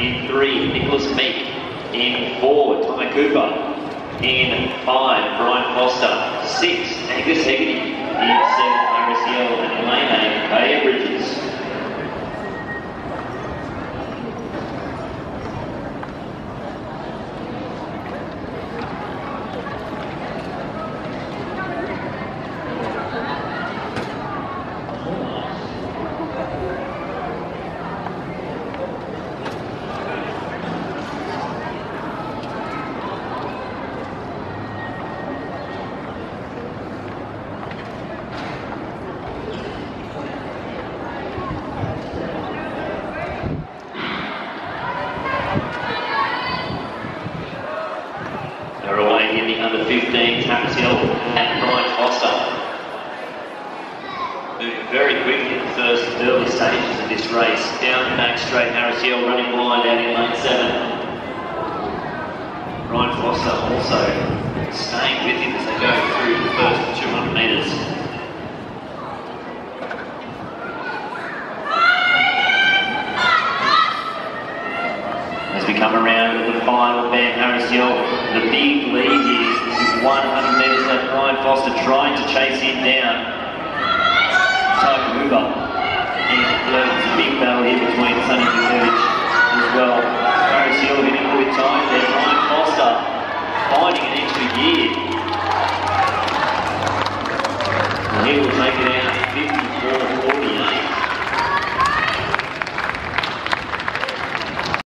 In three, Nicholas Meek. In four, Tommy Cooper. In five, Brian Foster. Six, Angus Hegarty. In They're in the under 15 Tappers Hill and Brian Foster. Moving very quickly in the first early stages of this race. Down the back straight, Harris Yell running wide out in lane seven. Brian Foster also staying with him as they go through the first 200 metres. As we come around to the final bend, Harris Yell, the big lead 100 metres left. Brian Foster trying to chase him down. Taige Hooper. It's a big battle here between Sonny Djurjevic as well. Harris Yell getting a little bit tight there. Brian Foster finding an extra gear.